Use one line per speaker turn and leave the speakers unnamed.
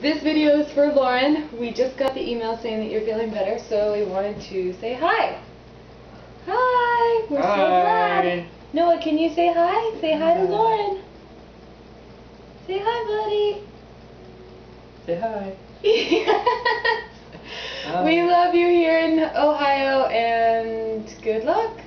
This video is for Lauren. We just got the email saying that you're feeling better, so we wanted to say hi. Hi! We're
hi.
so glad. Noah, can you say hi? Say hi to Lauren. Say hi, buddy.
Say hi.
We love you here in Ohio and good luck.